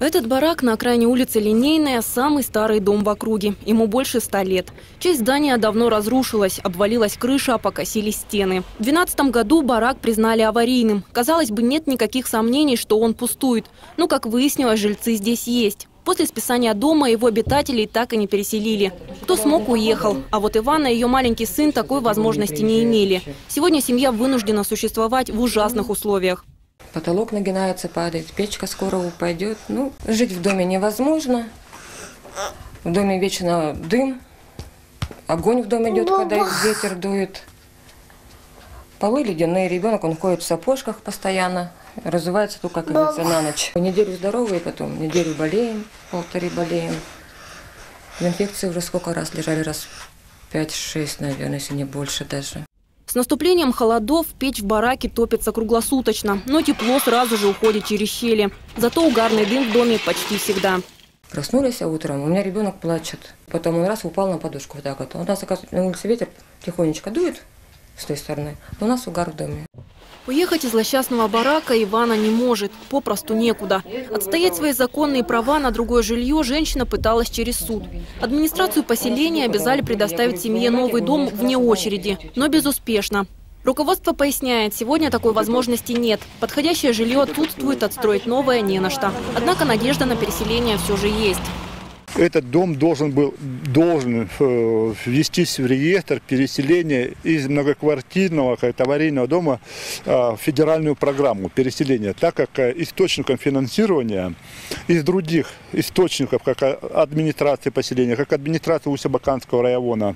Этот барак на окраине улицы Линейная – самый старый дом в округе. Ему больше ста лет. Часть здания давно разрушилась, обвалилась крыша, покосились стены. В 2012 году барак признали аварийным. Казалось бы, нет никаких сомнений, что он пустует. Но, как выяснилось, жильцы здесь есть. После списания дома его обитателей так и не переселили. Кто смог, уехал. А вот Иван и ее маленький сын такой возможности не имели. Сегодня семья вынуждена существовать в ужасных условиях. Потолок нагинается, падает, печка скоро упадет. Ну, жить в доме невозможно. В доме вечно дым, огонь в доме идет, когда ветер дует. Полы ледяные, ребенок, он ходит в сапожках постоянно, разувается только, как говорится, на ночь. Неделю здоровые, потом неделю болеем, полторы болеем. В инфекции уже сколько раз лежали, раз пять-шесть, наверное, если не больше даже. С наступлением холодов печь в бараке топится круглосуточно, но тепло сразу же уходит через щели. Зато угарный дым в доме почти всегда. Проснулись утром, у меня ребенок плачет. Потом он раз упал на подушку вот так вот. У нас, оказывается, на улице ветер тихонечко дует с той стороны, но у нас угар в доме. Уехать из злосчастного барака Ивана не может, попросту некуда. Отстоять свои законные права на другое жилье женщина пыталась через суд. Администрацию поселения обязали предоставить семье новый дом вне очереди, но безуспешно. Руководство поясняет, сегодня такой возможности нет. Подходящее жилье отсутствует, отстроить новое не на что. Однако надежда на переселение все же есть этот дом должен был должен э, ввестись в реестр переселения из многоквартирного аварийного дома э, в федеральную программу переселения, так как э, источником финансирования из других источников, как администрации поселения, как администрации Усть-Абаканского района,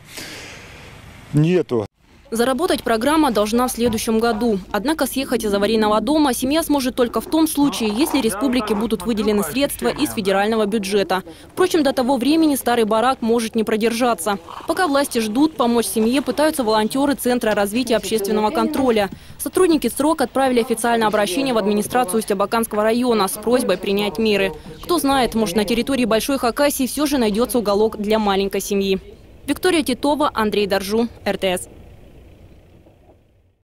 нету. Заработать программа должна в следующем году. Однако съехать из аварийного дома семья сможет только в том случае, если республике будут выделены средства из федерального бюджета. Впрочем, до того времени старый барак может не продержаться. Пока власти ждут, помочь семье пытаются волонтеры Центра развития общественного контроля. Сотрудники СРОК отправили официальное обращение в администрацию Стебаканского района с просьбой принять меры. Кто знает, может на территории Большой Хакасии все же найдется уголок для маленькой семьи. Виктория Титова, Андрей Доржу, РТС.